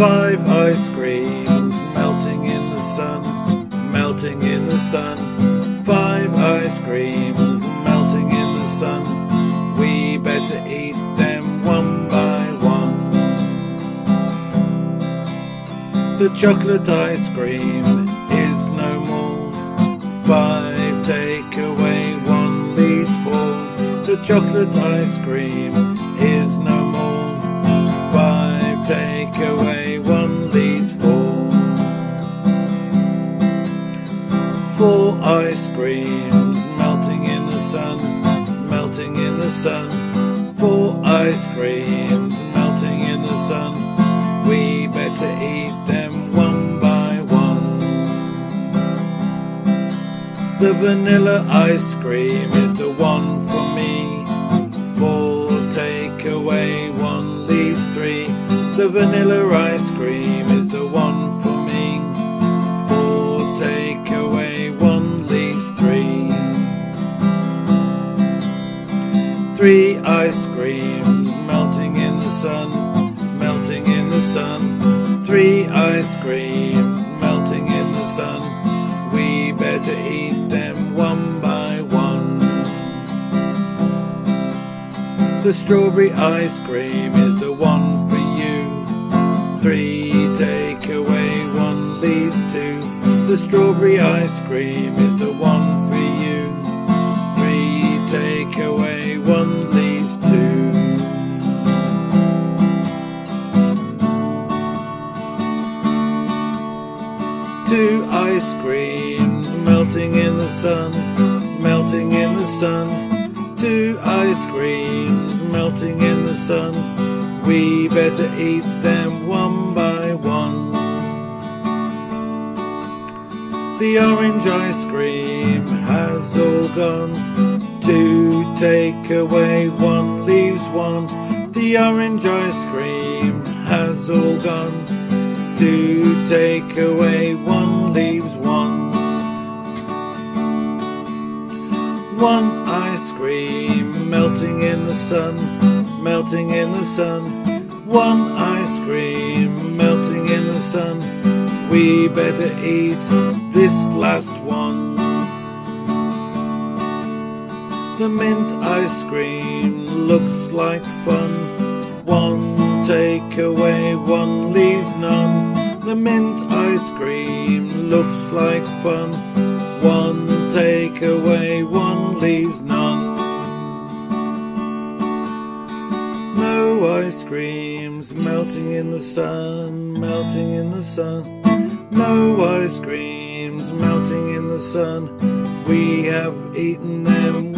Five ice creams melting in the sun, melting in the sun. Five ice creams melting in the sun. We better eat them one by one. The chocolate ice cream is no more. Five take away, one leaves four. The chocolate ice cream is no more. Take away, one leaves four. Four ice creams melting in the sun, melting in the sun. Four ice creams melting in the sun. We better eat them one by one. The vanilla ice cream is the one for me. Four take away. The vanilla ice cream is the one for me. Four take away, one leaves three. Three ice creams melting in the sun, melting in the sun. Three ice creams melting in the sun. We better eat them one by one. The strawberry ice cream is the one for. Three take away, one leaves two. The strawberry ice cream is the one for you. Three take away, one leaves two. Two ice creams melting in the sun, melting in the sun. Two ice creams melting in the sun. We better eat them one by one. The orange ice cream has all gone. Two take away, one leaves one. The orange ice cream has all gone. Two take away, one leaves one. One ice cream melting in the sun, melting in the sun. One ice cream melting in the sun. We better eat this last one. The mint ice cream looks like fun. One take away, one leaves none. The mint ice cream looks like fun. One take away, one leaves none. Creams melting in the sun, melting in the sun. No ice creams melting in the sun. We have eaten them